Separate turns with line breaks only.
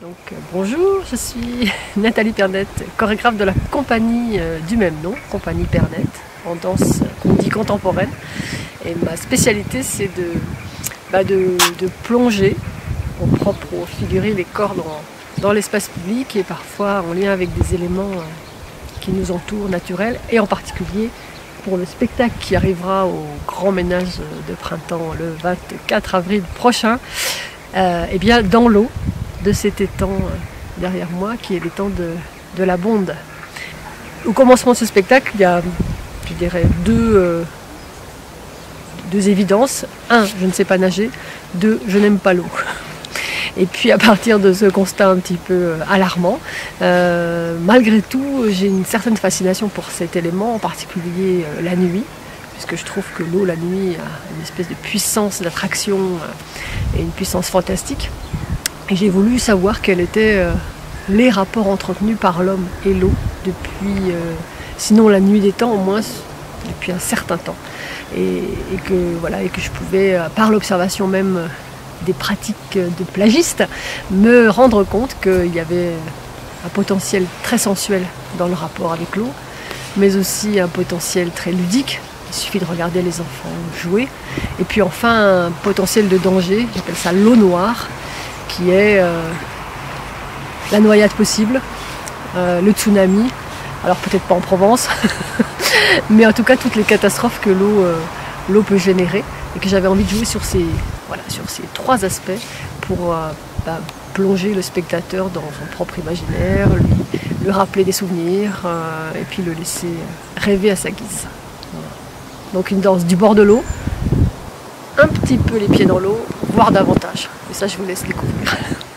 Donc, euh, bonjour, je suis Nathalie Pernet, chorégraphe de la compagnie euh, du même nom, compagnie Pernet, en danse qu'on dit contemporaine. Et ma spécialité, c'est de, bah, plonger au propre, au figuré les corps dans, dans l'espace public et parfois en lien avec des éléments euh, qui nous entourent naturels et en particulier pour le spectacle qui arrivera au grand ménage de printemps le 24 avril prochain, euh, et bien dans l'eau de cet étang euh, derrière moi qui est l'étang de, la Bonde. Au commencement de ce spectacle, il y a, euh, deux évidences. Un, je ne sais pas nager. Deux, je n'aime pas l'eau. Et puis à partir de ce constat un petit peu alarmant, malgré tout, j'ai une certaine fascination pour cet élément, en particulier la nuit, puisque je trouve que l'eau la nuit a une espèce de puissance d'attraction euh, et une puissance fantastique. Et j'ai voulu savoir quels étaient euh, les rapports entretenus par l'homme et l'eau depuis, euh, sinon la nuit des temps, au moins depuis un certain temps. Et, et que, voilà, et que je pouvais, par l'observation même des pratiques de plagistes, me rendre compte qu'il y avait un potentiel très sensuel dans le rapport avec l'eau, mais aussi un potentiel très ludique. Il suffit de regarder les enfants jouer. Et puis enfin, un potentiel de danger, j'appelle ça l'eau noire, qui est euh, la noyade possible, euh, le tsunami, alors peut-être pas en Provence, mais en tout cas toutes les catastrophes que l'eau euh, l'eau peut générer et que j'avais envie de jouer sur ces, trois aspects pour bah, plonger le spectateur dans son propre imaginaire, lui, rappeler des souvenirs et puis le laisser rêver à sa guise. Donc une danse du bord de l'eau, un petit peu les pieds dans l'eau, voire davantage. Et ça je vous laisse découvrir.